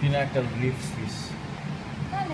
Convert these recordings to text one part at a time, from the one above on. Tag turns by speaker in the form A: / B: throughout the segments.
A: Binagal Leaves. Ah,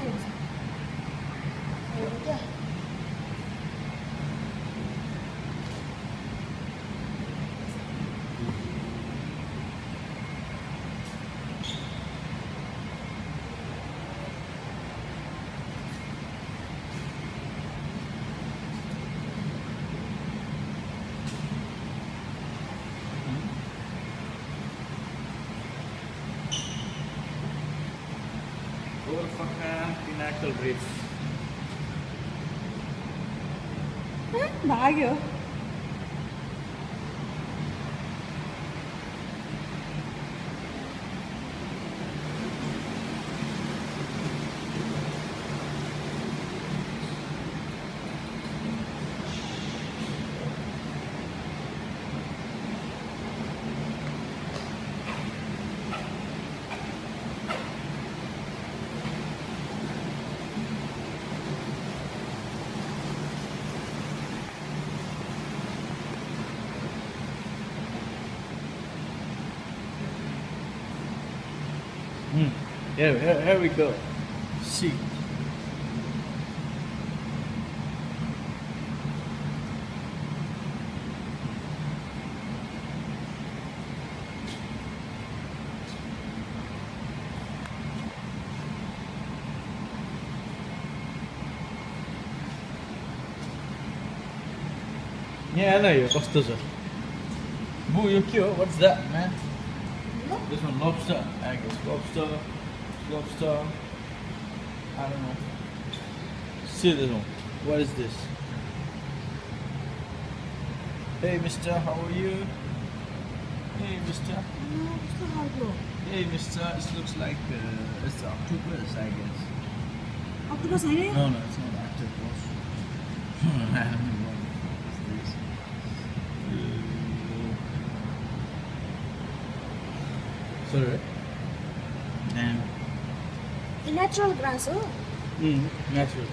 A: Overfucking
B: pinnacle reef. Bagyo.
A: Mm.
B: Yeah, here, here we go. See. Yeah, I know you. What's this? Boo, you cute. What's that, man? This one lobster, I guess. Lobster, lobster. I don't know. See this one. What is this? Hey, mister, how are you? Hey, mister.
A: No,
B: hey, mister. It looks like uh, it's octopus, I guess.
A: Octopus, eh?
B: No, no, it's not octopus. I don't know. natural, right? Damn.
A: The natural grass, oh?
B: Mm, natural.